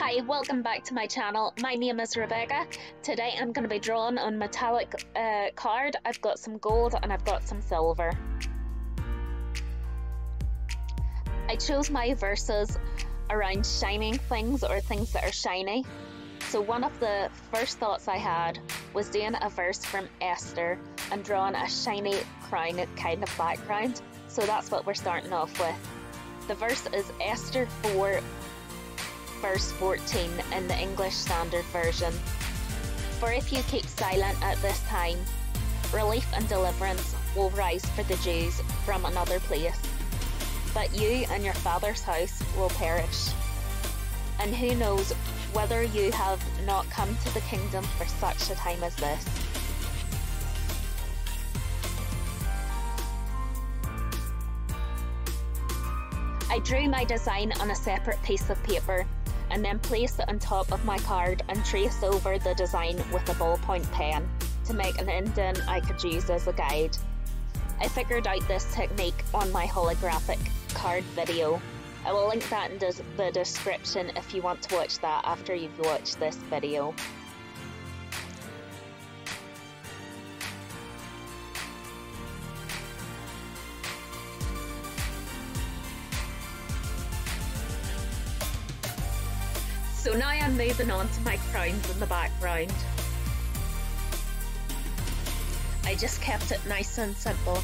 Hi, welcome back to my channel. My name is Rebecca. Today I'm going to be drawing on metallic uh, card. I've got some gold and I've got some silver. I chose my verses around shining things or things that are shiny. So one of the first thoughts I had was doing a verse from Esther and drawing a shiny crown kind of background. So that's what we're starting off with. The verse is Esther 4 verse 14 in the English Standard Version. For if you keep silent at this time, relief and deliverance will rise for the Jews from another place. But you and your father's house will perish. And who knows whether you have not come to the kingdom for such a time as this. I drew my design on a separate piece of paper and then place it on top of my card and trace over the design with a ballpoint pen to make an indent I could use as a guide. I figured out this technique on my holographic card video. I will link that in the description if you want to watch that after you've watched this video. So now I'm moving on to my crowns in the background. I just kept it nice and simple.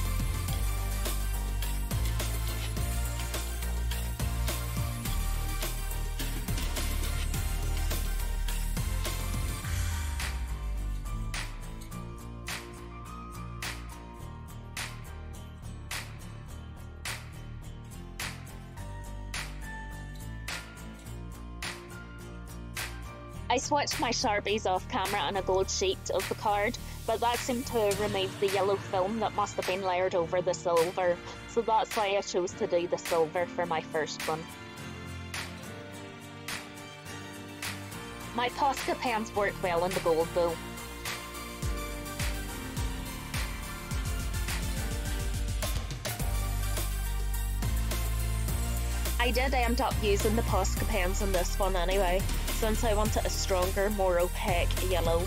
I swatched my Sharpies off camera on a gold sheet of the card, but that seemed to remove the yellow film that must have been layered over the silver, so that's why I chose to do the silver for my first one. My Posca pens work well in the gold though. I did end up using the Posca pens in this one anyway, since I wanted a stronger, more opaque yellow.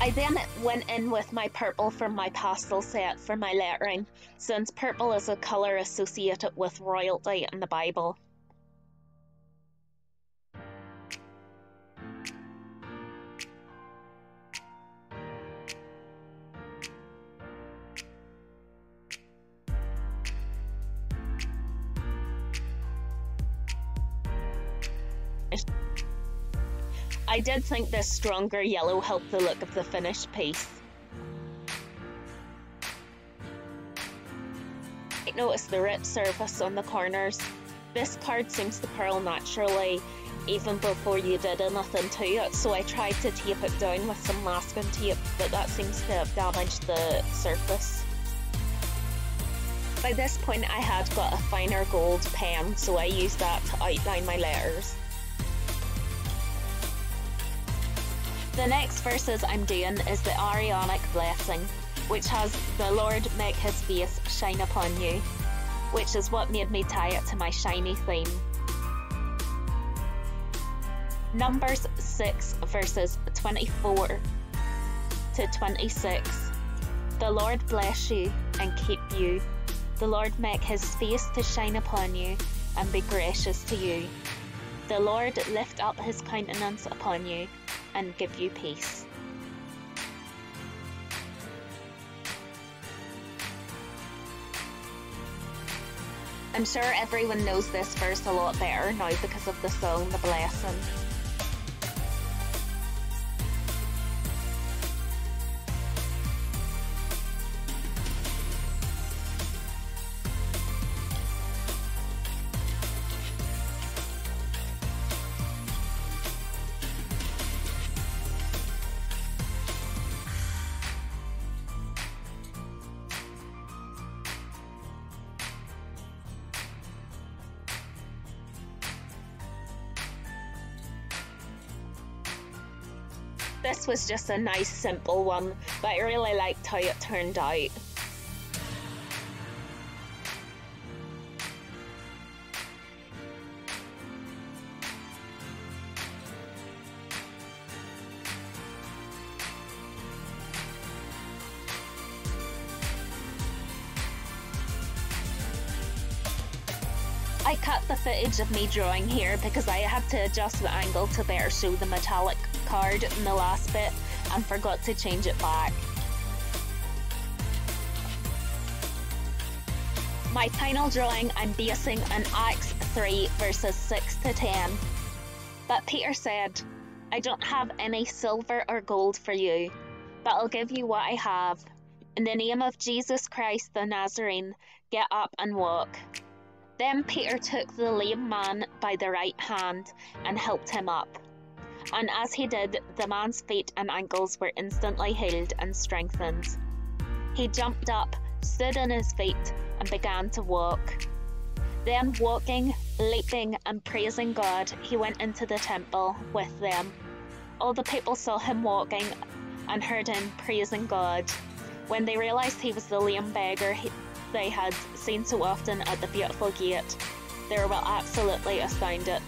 I then went in with my purple from my pastel set for my lettering, since purple is a colour associated with royalty in the Bible. I did think this stronger yellow helped the look of the finished piece. I noticed the rip surface on the corners. This card seems to curl naturally even before you did anything to it, so I tried to tape it down with some masking tape, but that seems to have damaged the surface. By this point I had got a finer gold pen, so I used that to outline my letters. The next verses I'm doing is the Aaronic Blessing, which has the Lord make his face shine upon you, which is what made me tie it to my shiny theme. Numbers 6 verses 24 to 26. The Lord bless you and keep you. The Lord make his face to shine upon you and be gracious to you. The Lord lift up his countenance upon you and give you peace. I'm sure everyone knows this verse a lot better now because of the song The Blessing. This was just a nice simple one, but I really liked how it turned out. I cut the footage of me drawing here because I had to adjust the angle to better show the metallic card in the last bit and forgot to change it back. My final drawing I'm basing on Acts 3 verses 6 to 10. But Peter said, I don't have any silver or gold for you, but I'll give you what I have. In the name of Jesus Christ the Nazarene, get up and walk. Then Peter took the lame man by the right hand and helped him up. And as he did, the man's feet and ankles were instantly healed and strengthened. He jumped up, stood on his feet, and began to walk. Then, walking, leaping, and praising God, he went into the temple with them. All the people saw him walking and heard him praising God. When they realized he was the lame beggar they had seen so often at the beautiful gate, they were absolutely astounded.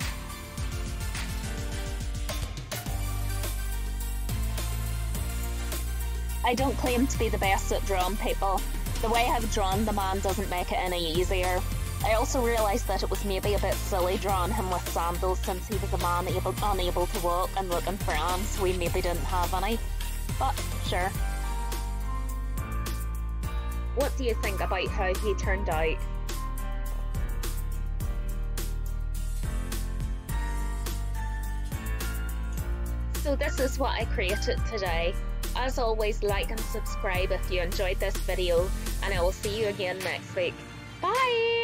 I don't claim to be the best at drawing people. The way I've drawn the man doesn't make it any easier. I also realised that it was maybe a bit silly drawing him with sandals since he was a man able, unable to walk and looking for alms we maybe didn't have any. But sure. What do you think about how he turned out? So this is what I created today. As always, like and subscribe if you enjoyed this video, and I will see you again next week. Bye!